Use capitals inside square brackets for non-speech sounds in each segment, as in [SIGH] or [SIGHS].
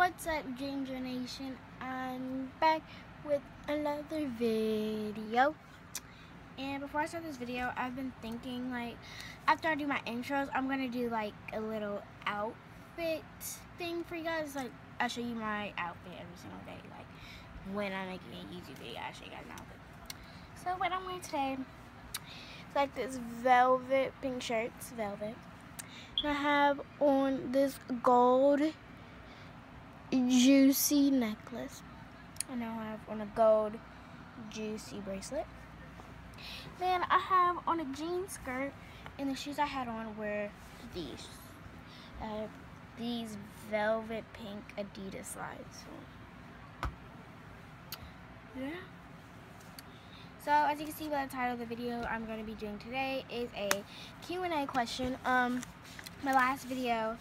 What's up, Ginger Nation? I'm back with another video. And before I start this video, I've been thinking, like, after I do my intros, I'm to do, like, a little outfit thing for you guys. Like, I'll show you my outfit every single day. Like, when I'm making a YouTube video, I'll show you guys an outfit. So, what I'm wearing today is, like, this velvet, pink shirt. It's velvet. And I have on this gold juicy necklace. I now have on a gold juicy bracelet. Then I have on a jean skirt and the shoes I had on were these. Uh, these velvet pink Adidas slides. Yeah. So as you can see by the title of the video I'm going to be doing today is a Q&A question. Um, my last video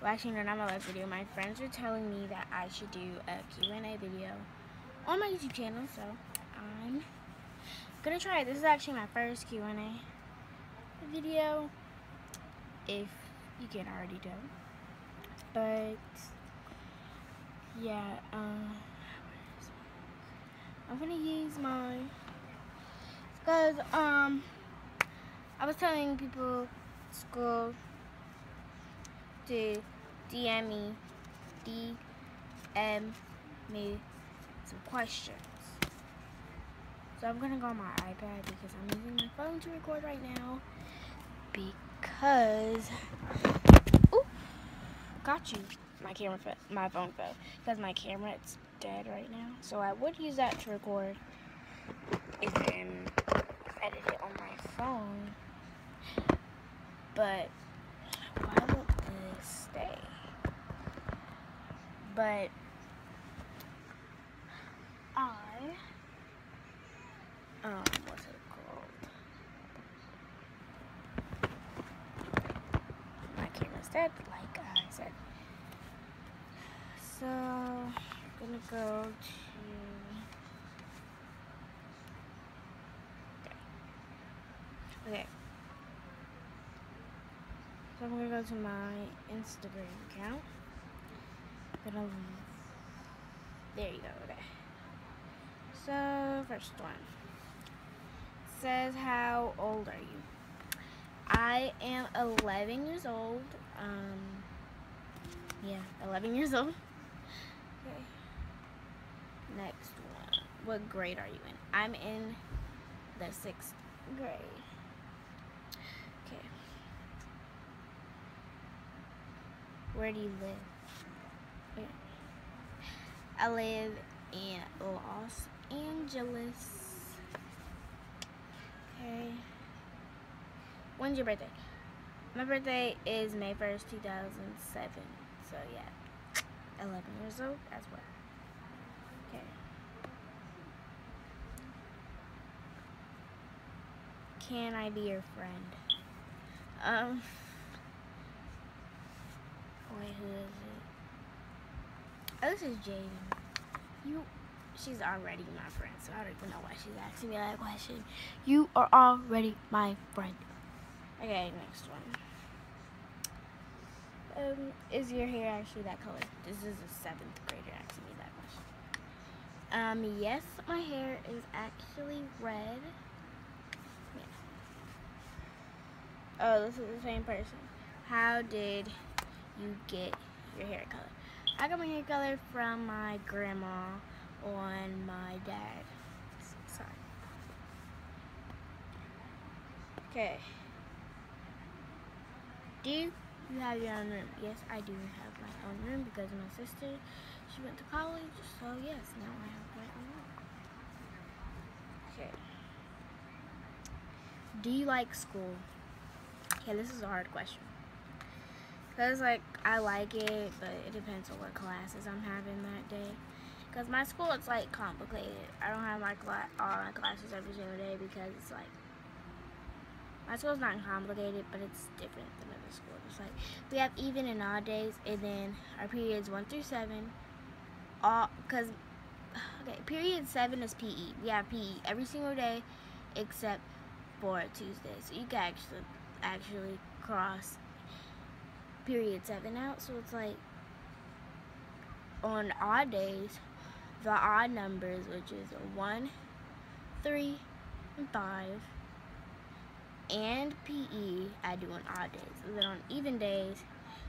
well actually no not my last video. My friends were telling me that I should do a Q&A video on my YouTube channel so I'm gonna try it. This is actually my first Q&A video if you can already tell but yeah uh, I'm gonna use my because um I was telling people school to DM me, DM me some questions. So I'm gonna go on my iPad because I'm using my phone to record right now because ooh, got you. My camera, my phone fell because my camera it's dead right now. So I would use that to record and then edit it on my phone, but but I um what's it called? My camera's dead, like I said. So I'm gonna go to okay. I'm gonna go to my Instagram account. Gonna there you go okay. So first one. Says how old are you? I am 11 years old um yeah 11 years old. Okay. Next one. What grade are you in? I'm in the sixth grade okay where do you live I live in Los Angeles. Okay. When's your birthday? My birthday is May 1st, 2007. So yeah, 11 years old as well. Okay. Can I be your friend? Um. Wait, who is it? Oh, this is Jaden. You, she's already my friend, so I don't even know why she's asking me that question. You are already my friend. Okay, next one. Um, is your hair actually that color? This is a seventh grader asking me that question. Um, yes, my hair is actually red. Yeah. Oh, this is the same person. How did you get your hair color? I got my hair color from my grandma on my dad. side. Okay. Do you have your own room? Yes, I do have my own room because my sister, she went to college, so yes, now I have my own room. Okay. Do you like school? Okay, this is a hard question. Because, like, I like it, but it depends on what classes I'm having that day. Because my school, it's, like, complicated. I don't have my all my classes every single day because it's, like, my school's not complicated, but it's different than other schools. It's like, we have even and odd days, and then our periods 1 through 7, all, because, [SIGHS] okay, period 7 is PE. We have PE every single day except for Tuesday. So you can actually, actually cross period seven out, so it's like on odd days, the odd numbers, which is 1, 3, and 5, and PE, I do on odd days. And then on even days,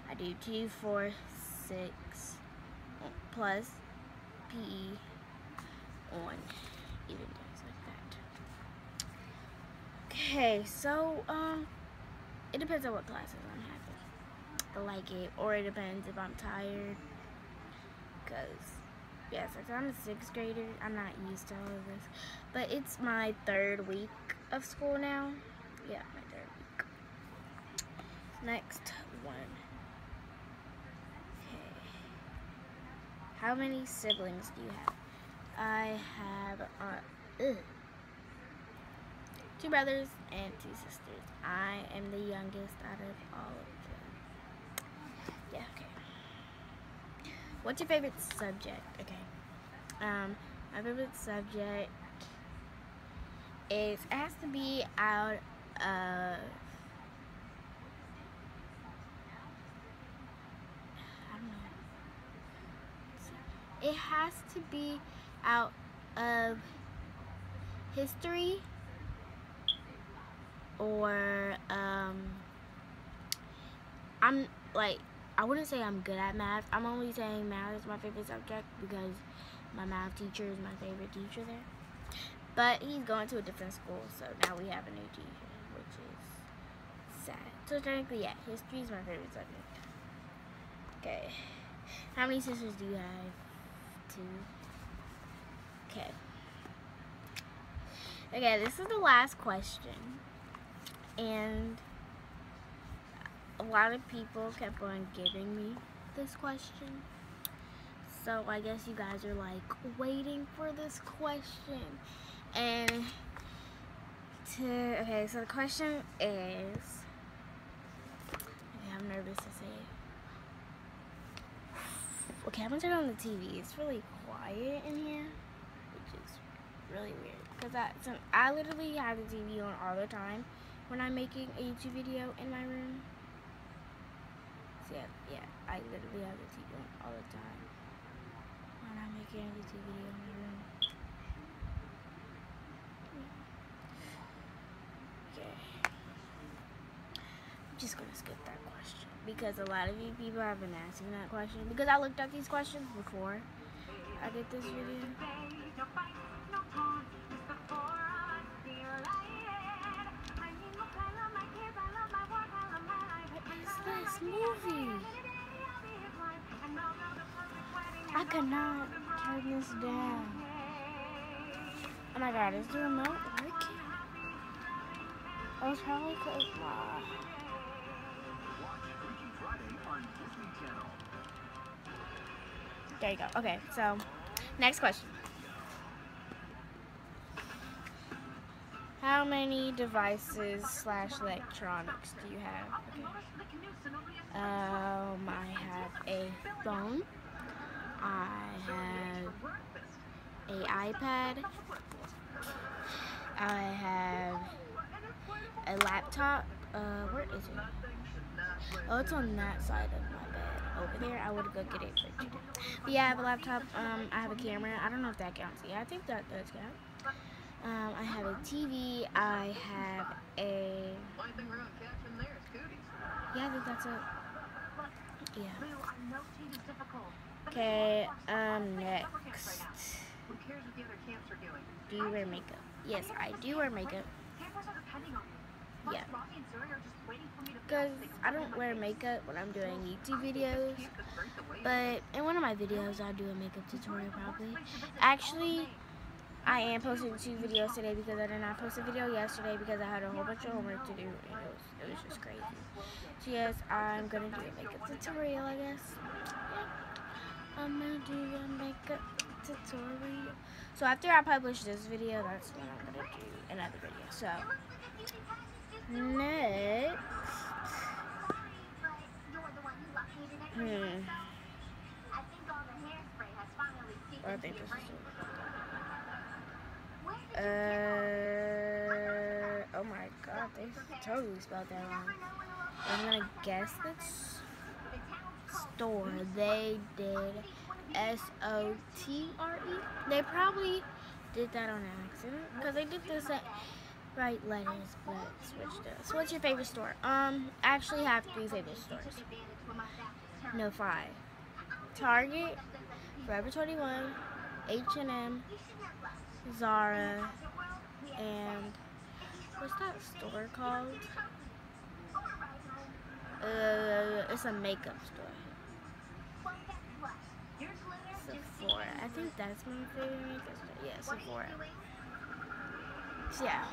I do 2, 4, 6, plus PE on even days like that. Okay, so, um, it depends on what classes I'm having. I like it, or it depends if I'm tired. Because, yeah, since I'm a sixth grader, I'm not used to all of this. But it's my third week of school now. Yeah, my third week. Next one. Okay. How many siblings do you have? I have, uh, two brothers and two sisters. I am the youngest out of all of them. Yeah, okay. What's your favorite subject? Okay. Um, my favorite subject is has to be out of I don't know. It has to be out of history or um, I'm like I wouldn't say I'm good at math. I'm only saying math is my favorite subject because my math teacher is my favorite teacher there. But he's going to a different school, so now we have a new teacher, which is sad. So technically, yeah, history is my favorite subject. Okay. How many sisters do you have? Two. Okay. Okay, this is the last question and a lot of people kept on giving me this question. So I guess you guys are like waiting for this question. And to, okay, so the question is, okay, I'm nervous to say it. Okay, I'm gonna turn on the TV. It's really quiet in here, which is really weird. Because I, so I literally have the TV on all the time when I'm making a YouTube video in my room. Yeah, yeah, I literally have the TV on all the time when I'm making a YouTube video in my room. Okay. I'm just gonna skip that question because a lot of you people have been asking that question because I looked at these questions before I did this video. Movie. I cannot turn this down. Oh my god, is the remote working? I was probably close. Nah. There you go. Okay, so next question. How many devices slash electronics do you have? Um, I have a phone. I have a iPad. I have a laptop. Uh, where is it? Oh, it's on that side of my bed. Over there, I would go get it for today. But yeah, I have a laptop. Um, I have a camera. I don't know if that counts. Yeah, I think that does count. Um, I have a TV. I have a. Yeah, I think that's it. Yeah. Okay, um, next. Do you wear makeup? Yes, I do wear makeup. Yeah. Because I don't wear makeup when I'm doing YouTube videos. But in one of my videos, I'll do a makeup tutorial probably. Actually, I am posting two videos today because I did not post a video yesterday because I had a whole bunch of homework to do and it was, it was just crazy. So yes, I'm going to do a makeup tutorial, I guess. Yeah. I'm going to do a makeup tutorial. So after I publish this video, that's when I'm going to do another video. So, next. Hmm. I think this is uh, oh my god, they totally spelled that wrong. I'm gonna guess that store. They did S O T R E. They probably did that on accident because they did this at right letters, but switched it. So what's your favorite store? Um, I actually have three favorite stores. No, five. Target, Forever 21, H&M, Zara, and what's that store called? Uh, it's a makeup store. Sephora. I think that's my favorite makeup store. Yeah, Sephora. Yeah.